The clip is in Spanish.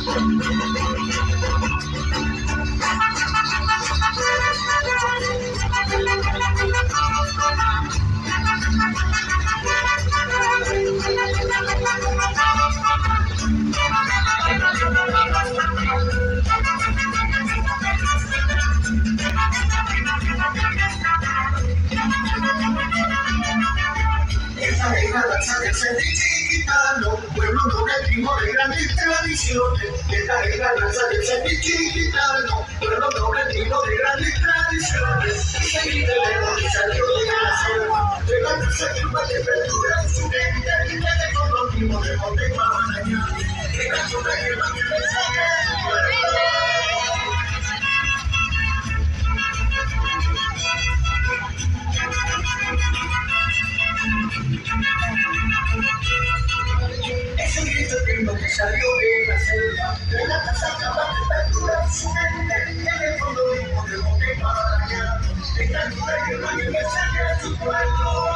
Esta es la danza del pueblo noble de grandes tradiciones. Esta es la danza del semichiquitano, pueblo noble de grandes tradiciones. Seguida de lo que salió de la selva, de la dulce turba de verdura, su bebida y de economismo de monte mañana. De que Ese grito primo que salió de la selva, de la casa capaz de capturar su mente, en el fondo mismo de monte para allá, de captura que va a sacar su pueblo.